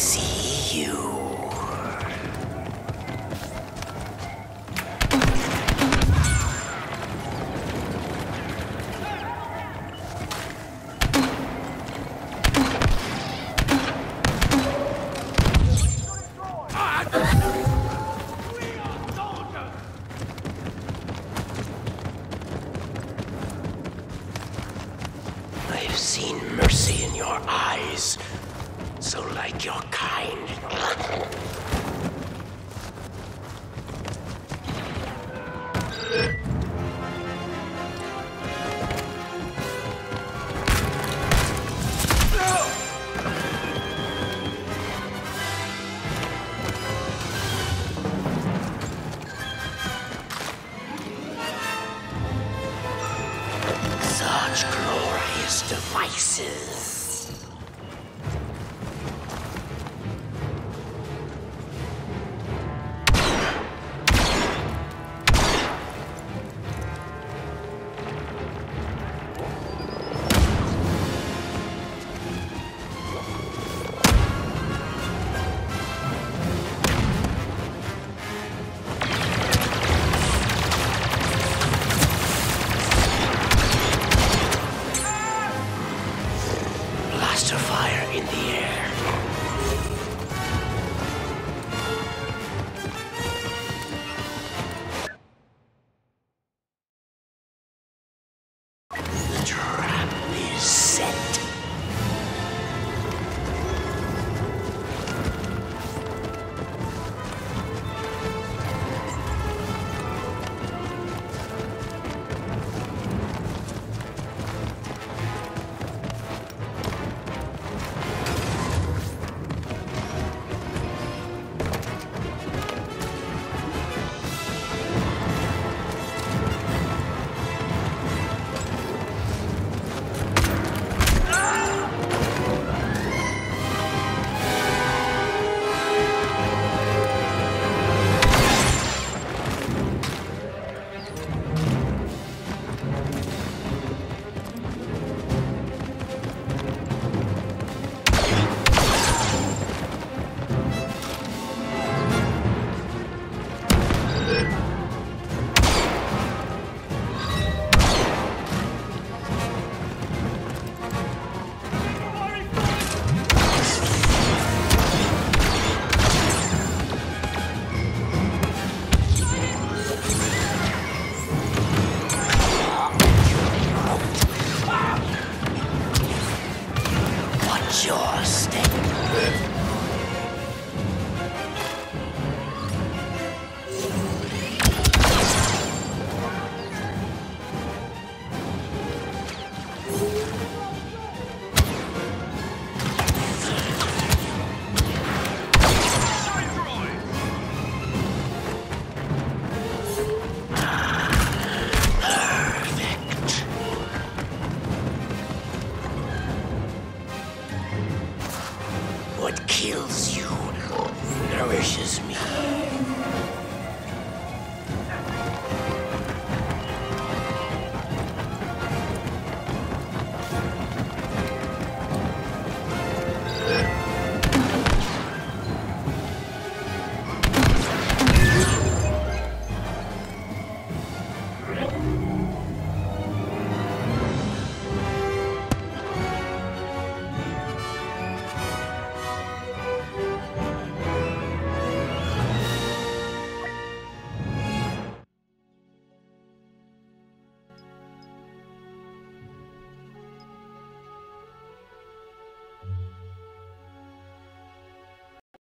see you. I've seen mercy in your eyes so like your kind. devices. The air. The kills you nourishes me.